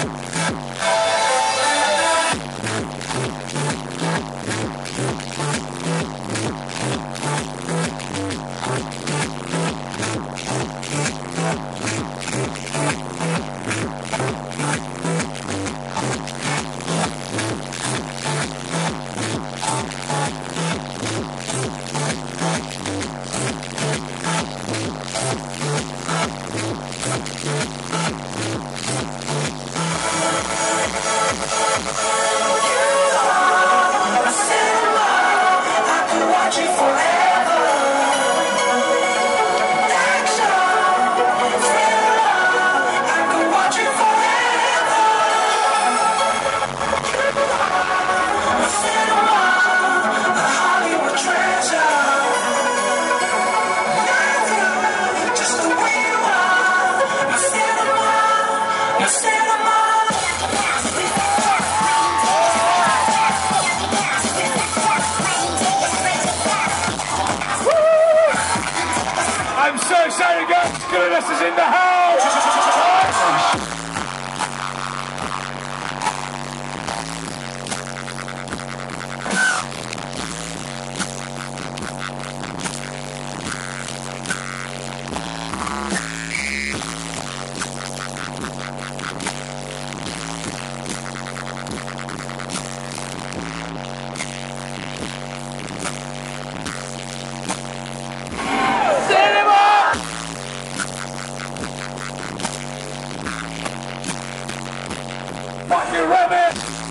you say it again. Goodness is in the house. women!